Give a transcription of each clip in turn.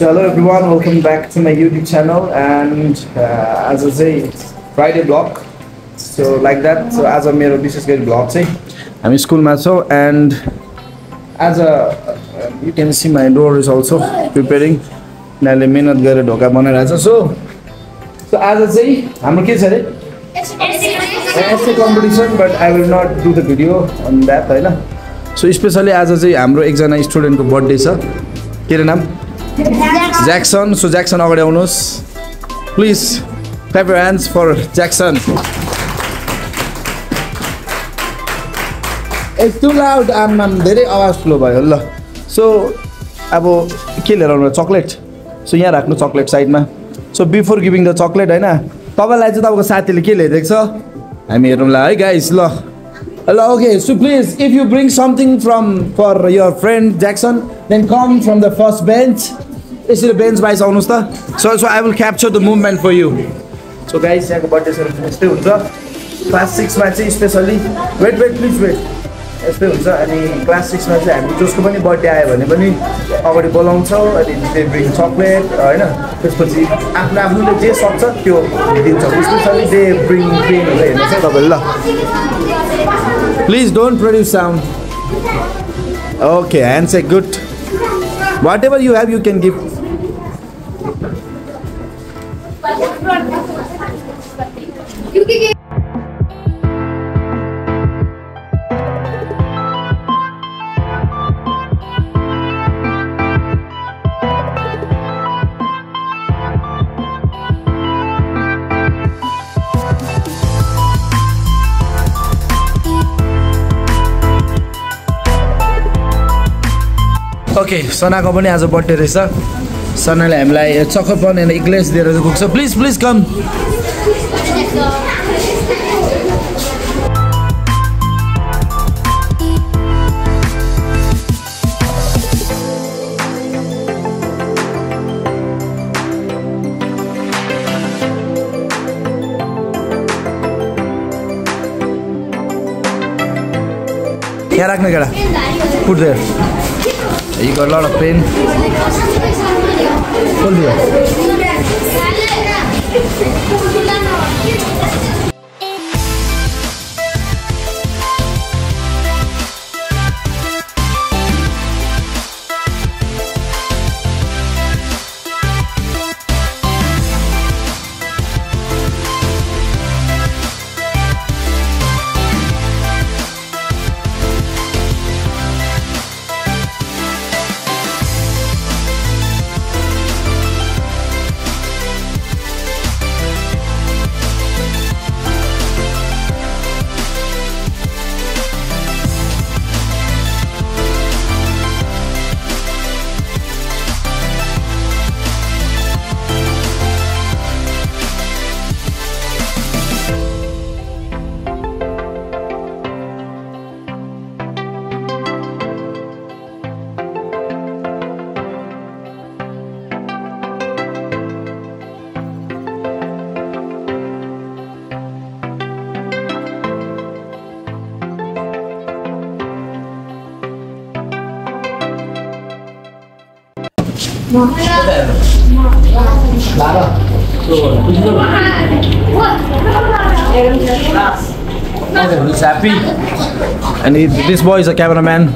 Welcome back to my YouTube channel and uh, as I say, it's Friday vlog. So like that, so as a मेरो विशेष गरी vlog चाहिँ हामी स्कुलमा छौँ as a you can see my door is also preparing यिनीहरूले मिहिनेत गरेर ढोका बनाइरहेछ सो सो आज चाहिँ हाम्रो के छ अरे SA competition but I will not do the video on that होइन सो स्पेसली आज चाहिँ हाम्रो एकजना स्टुडेन्टको बर्थडे छ के अरे नाम ज्याक्सन सो ज्याक्सन अगाडि आउनुहोस् please clap your hands for Jackson यस्तो लाउड आम धेरै आवाज ठुलो भयो ल सो अब के लिएर आउनु चक्लेट सो यहाँ राख्नु चक्लेट साइडमा so before giving the chocolate होइन तपाईँलाई चाहिँ तपाईँको साथीले के ल्याइदिएको छ हामी हेरौँला है गाइस ल ल okay so please if you bring something from for your friend Jackson then come from the first bench यसरी बेन्च वाइज आउनुहोस् त so so I will capture the movement for you so guys यहाँको birthday celebration यस्तै हुन्छ class सिक्समा चाहिँ specially wait wait please wait यस्तै हुन्छ अनि क्लास सिक्समा चाहिँ हामी जसको पनि बर्थडे आयो भने पनि अगाडि बोलाउँछौँ अनि ब्रिङ चक्लेट होइन? त्यसपछि आफ्नो आफ्नोले जे सक्छ त्यो दिन्छौँ। स्पेसली दे ब्रिङ हुन्छ हेर्नुहोस् है। तपाईँले ल। Please don't produce sound. Okay, and say good. Whatever you have, you can give. Okay सनाको पनि आज बर्थडे रहेछ। सनाले हामीलाई चक्कपन एन्ड इग्लेस दिएर चाहिँ पुग्छ प्लिज प्लिज कम यहाँ राख्ने केटा। Put You got a lot of pain. Hold here. He's happy. And he, this boy is a cameraman.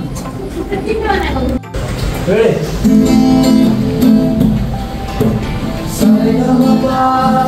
One,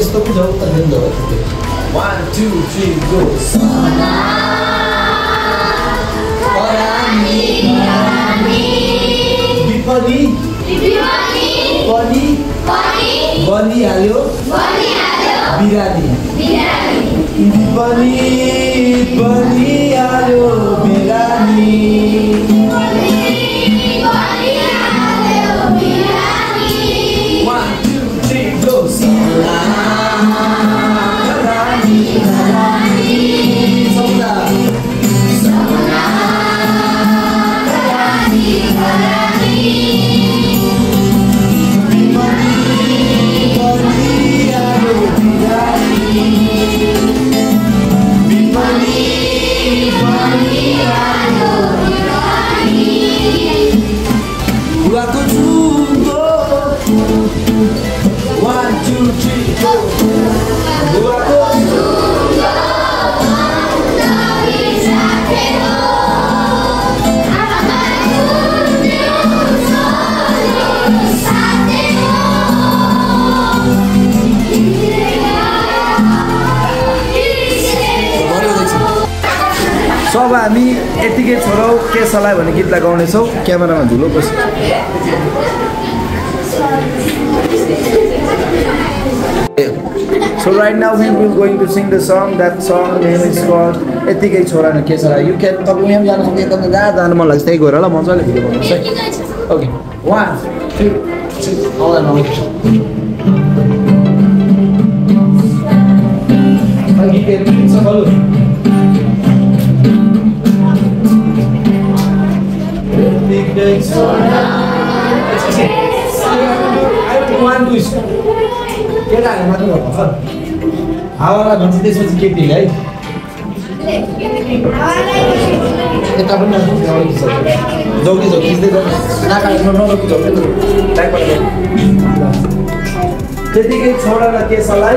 यस्तो पछाडि पनि बनिहाल्यो बिरानी पनि हाल्यो बिरानी हाम्रो के सलाह भन्ने गीतलाई गाउनेछौँ क्यामेरामा धुलो बस्छ। So right now we will going to sing the song. That song name is called यतिकै छोरा न के छोरा यु क्यान तपाईँ यहाँ जानु सक्छ एकदम जहाँ जानु मन लाग्छ। त्यही गएर ल मजाले भिडियो बनाउनुहोस् है। ओके वान टू थ्री केटाहरू मात्रै भन्छ त्यसपछि केटीले है यता पनि जौकी त्यतिकै छोडेर केसलाई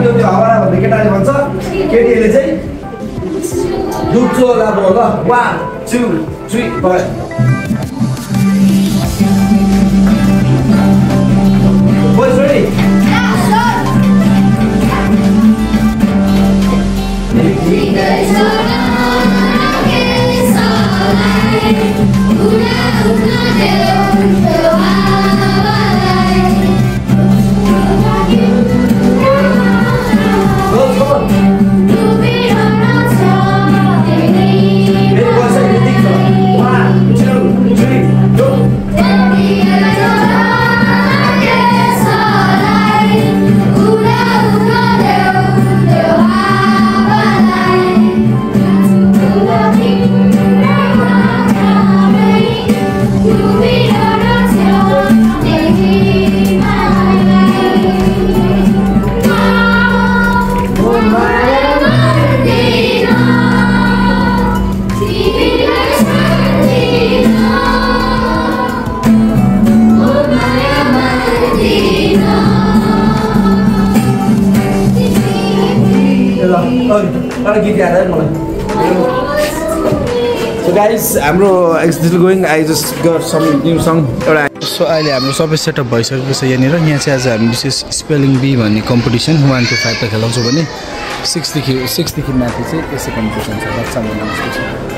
做了我了，one two three four。What's ready? Vì đời sau đó nó kêu sau lại, u na u na đều đều. हाम्रो going I just got some new song एउटा सो अहिले हाम्रो सबै सेटअप भइसकेको छ यहाँनिर। यहाँ चाहिँ आज हामी विशेष स्पेलिङ बी भन्ने कम्पिटिसन वान टू फाइभ त खेलाउँछौँ भने सिक्सदेखि सिक्सदेखि माथि चाहिँ त्यसै कम्पिटिसन छ। That's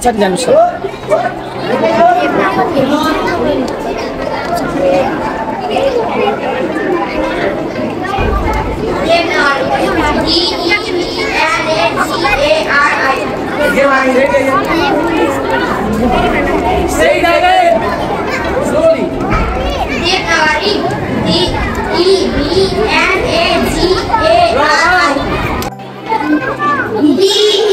chất nhân sự Say that again. Slowly. N R E D E B N A G A R D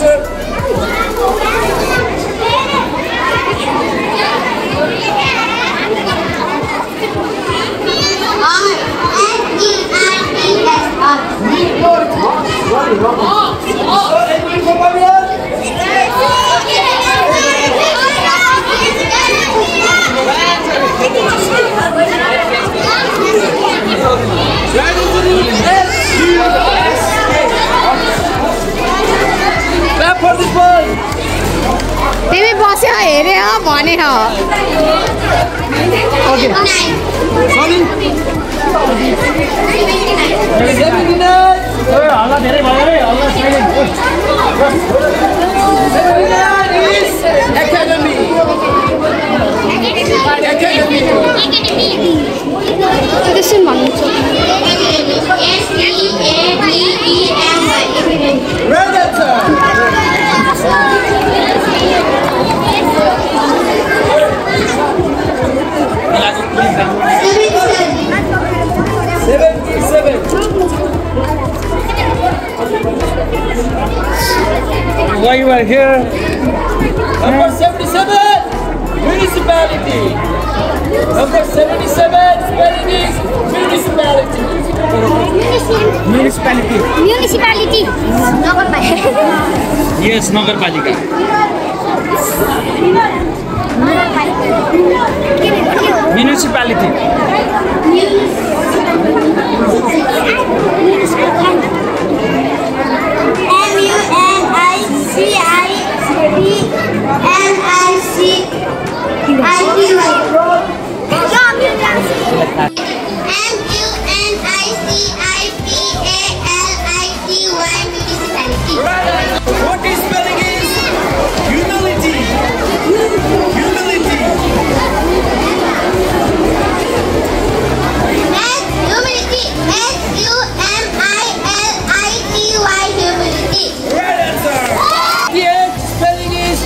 것을 बस्यो हेरे हो भने हो त्यसै भन्नु Right why you are here. Number 77, municipality. Number 77, Spanish municipality. Municipality. Municipality. Nagarpalika. Yes, Nagarpalika. Municipality.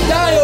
加油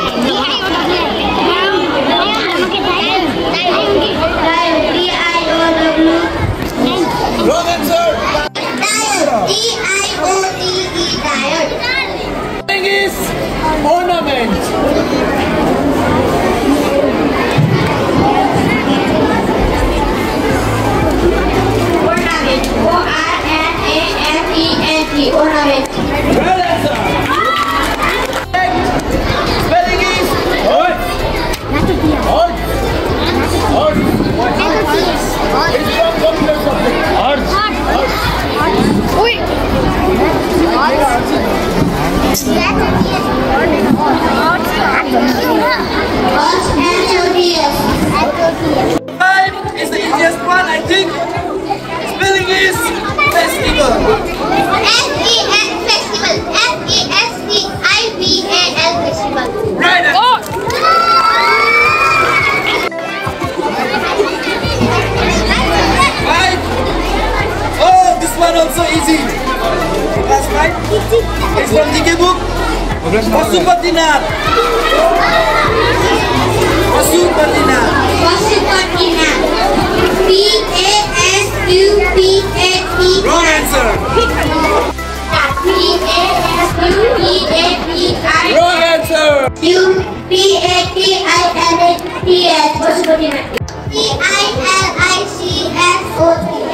Wrong answer. U P A T I N A T S. What's.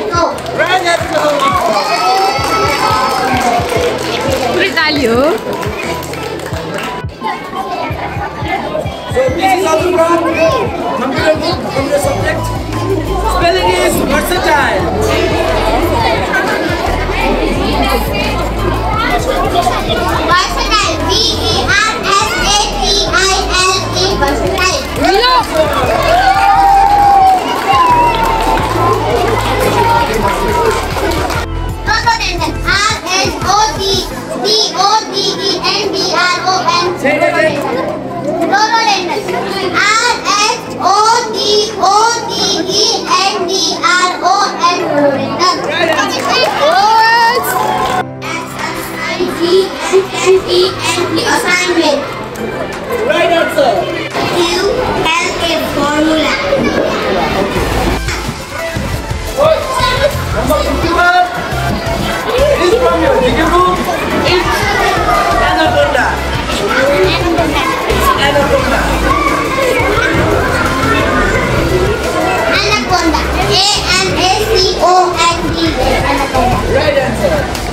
No. Wrong answer. Retalio. So this is subject. Spelling is versatile. Versatile. V E R S A T I L E.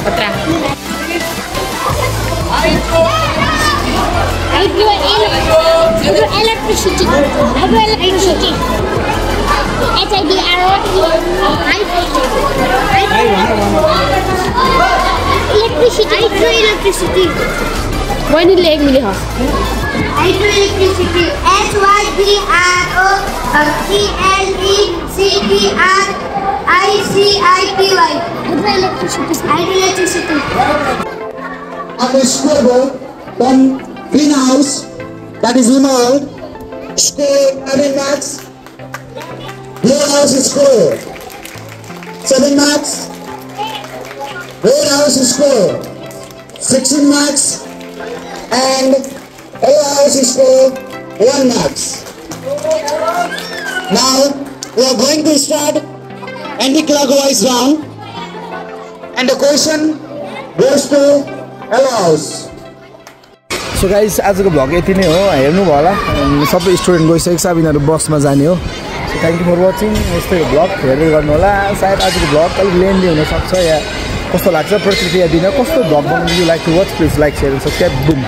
otra. I do electricity. I do electricity. S I D R O T. I electricity. I do electricity. Why did leg मिले हाँ? I do electricity. S Y D R O T L E C T R I C I T Y. Hydroelectricity. On the scoreboard from greenhouse that is removed score 11 marks greenhouse score 7 marks warehouse score 16 marks and warehouse score 1 marks now we are going to start anti-clockwise round. And the question goes to warehouse so guys आजको vlog यति नै हो। हेर्नु भयो होला। सबै student गइसकेको छ। अब यिनीहरू बसमा जाने हो। So thank you for watching यस्तै भ्लग हेर्दै गर्नु होला। सायद आजको भ्लग अलिक लेन्दी हुनसक्छ या कस्तो लाग्छ प्रतिक्रिया दिन? कस्तो भ्लग बनाउनु? Like to watch please like share subscribe boom